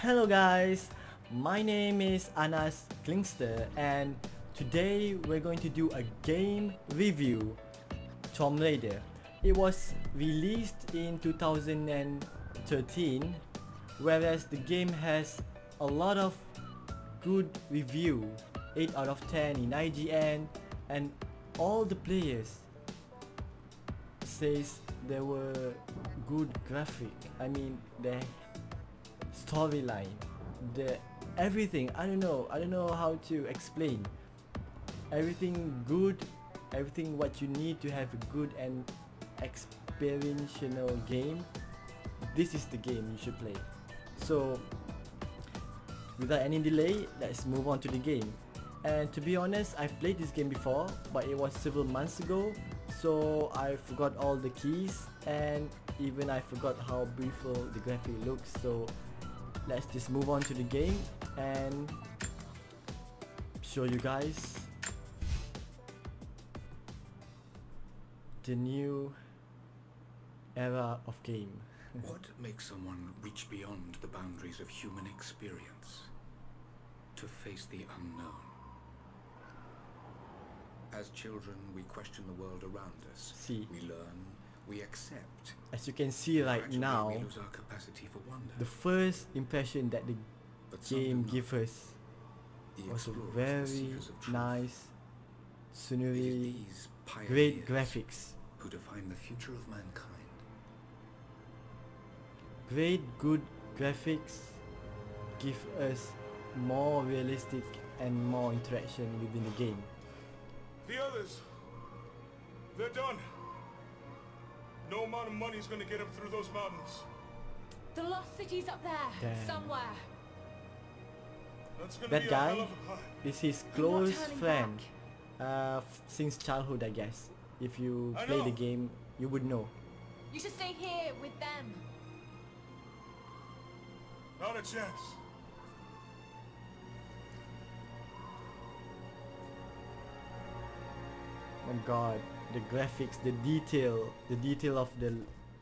Hello guys, my name is Anas Clinxter and today we're going to do a game review. Tomb Raider. It was released in 2013 whereas the game has a lot of good review. 8 out of 10 in IGN and all the players says there were good graphic. I mean the storyline the everything. I don't know I don't know how to explain. Everything good everything what you need to have a good and experiential game this is the game you should play. So without any delay let's move on to the game. And to be honest I've played this game before but it was several months ago so I forgot all the keys and even I forgot how beautiful the graphic looks so let's just move on to the game and show you guys the new era of game what makes someone reach beyond the boundaries of human experience to face the unknown as children, we question the world around us. See. We learn, we accept. As you can see right now, we lose our capacity for wonder. the first impression that the but game gives us The was a very seekers of truth. nice, It is scenery, great graphics, who define the future of mankind. great good graphics give us more realistic and more interaction within the game. The others, they're done. No amount of money is gonna get them through those mountains. The lost city's up there, Damn. somewhere. That's gonna That be guy? a hell of a climb. Is his close friend uh, since childhood I guess. If you I play the game, you would know. You should stay here with them. Not a chance. my god the graphics the detail the detail of the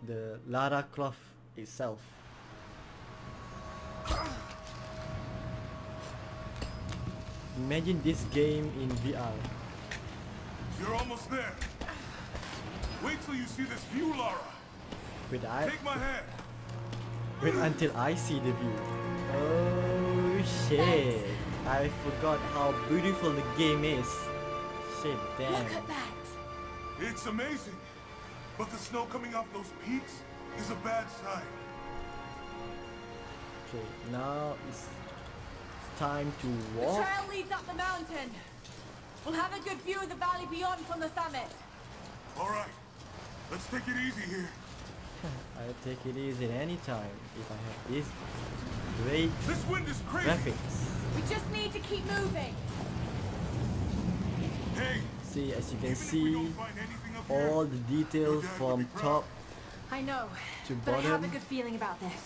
the Lara Croft itself imagine this game in VR You're almost there. Wait till you see this view, Lara. wait I Take my hand. wait until I see the view oh shit I forgot how beautiful the game is shit damn Look at that. It's amazing. But the snow coming off those peaks is a bad sign. okay now it's time to walk. The trail leads up the mountain. We'll have a good view of the valley beyond from the summit. All right. Let's take it easy here. I'll take it easy anytime if I have this great This wind is crazy. graphics. We just need to keep moving. Hey, See, as you can if see, don't find anything up here, all the details Your from be top I know, to but I have a bottom. good feeling about this.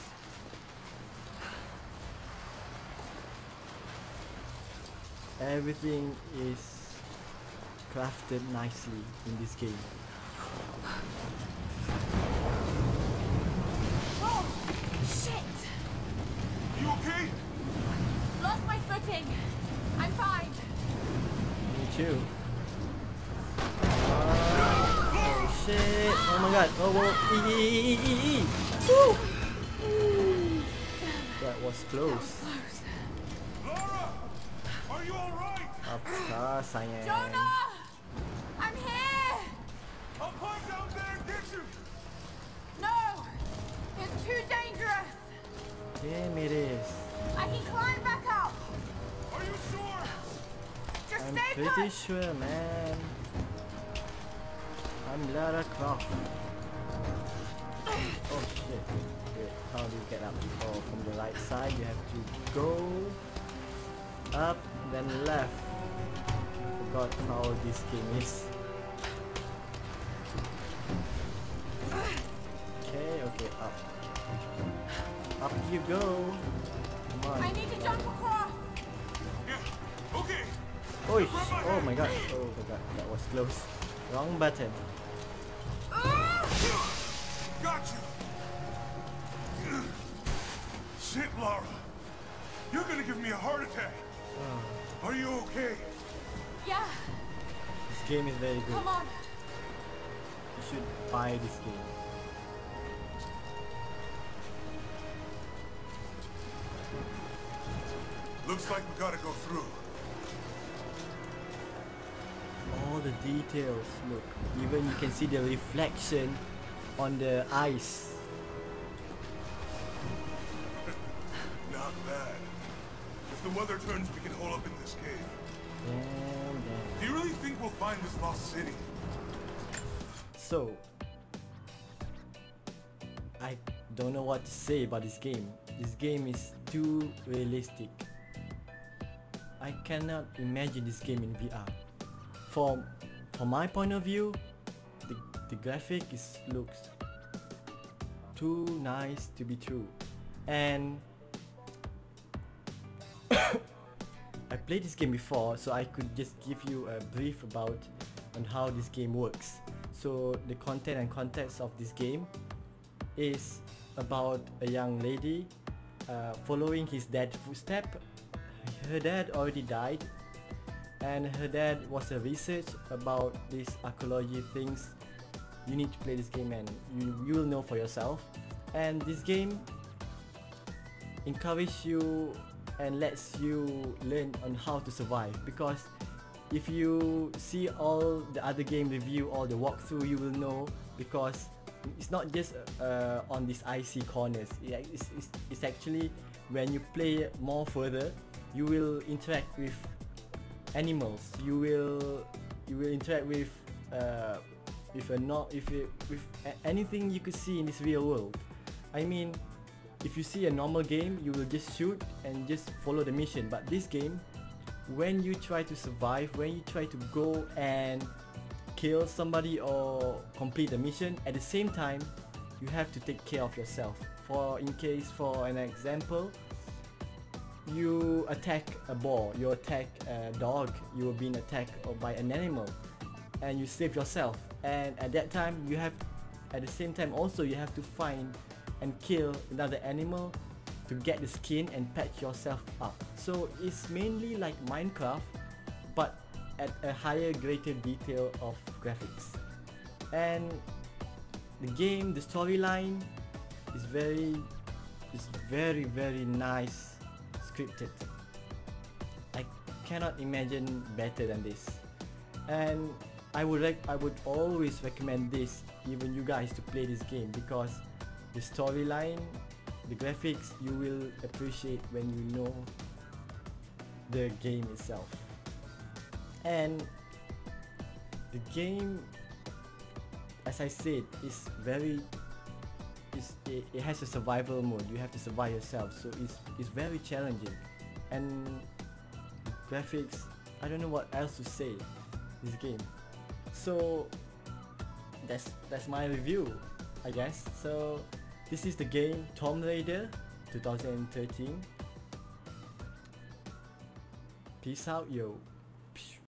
Everything is crafted nicely in this game. Oh, shit! You okay? Lost my footing. I'm fine. Me too. Shit! Oh my god! Oh, whoa! E, e, e, e, e, e. Woo! That was close. Lara, are you all right? Of course I am. Jonah! I'm here! I'll climb down there and get you. No! It's too dangerous! Damn it is. I can climb back up! Are you sure? Just I'm stay pretty put! sure, man. I'm Lara Croft. Oh shit. Wait, how do you get up? Oh, from the right side, you have to go up, then left. Forgot how this game is. Okay, okay, up. Up you go. Come on. I need to jump across! Yeah. Okay. Oh, oh my god. Oh my god, that was close. Wrong button. Got you. Shit, Lara. You're gonna give me a heart attack. Uh. Are you okay? Yeah, This game is very good. come on. You should buy this game. Looks like we gotta go through. All the details, look. Even you can see the reflection on the ice. Not bad. If the weather turns, we can hole up in this cave. Damn, damn. Do you really think we'll find this lost city? So, I don't know what to say about this game. This game is too realistic. I cannot imagine this game in VR. From from my point of view, the, the graphic is looks too nice to be true. And I played this game before, so I could just give you a brief about on how this game works. So the content and context of this game is about a young lady uh, following his dad's footstep. Her dad already died, and her dad was a research about these archaeology things. You need to play this game, and you you will know for yourself. And this game encourages you and lets you learn on how to survive because if you see all the other game review all the walkthrough you will know because it's not just uh, on these icy corners it's, it's, it's actually when you play more further you will interact with animals. You will you will interact with uh, with a not if you, with a- anything you could see in this real world. I mean if you see a normal game you will just shoot and just follow the mission. But this game when you try to survive when you try to go and kill somebody or complete the mission at the same time you have to take care of yourself. For in case for an example you attack a boar you attack a dog you are being attacked by an animal and you save yourself. And at that time you have at the same time also you have to find and kill another animal to get the skin and patch yourself up. So it's mainly like minecraft but at a higher greater detail of graphics. And the game the storyline is very is very very nice scripted. I cannot imagine better than this. And i would rec- i would always recommend this even you guys to play this game because the storyline the graphics you will appreciate when you know the game itself. And the game as i said is very is it, it has a survival mode. You have to survive yourself. So it's it's very challenging. And graphics i don't know what else to say this game. So that's that's my review i guess. So this is the game tomb raider 2013 peace out yo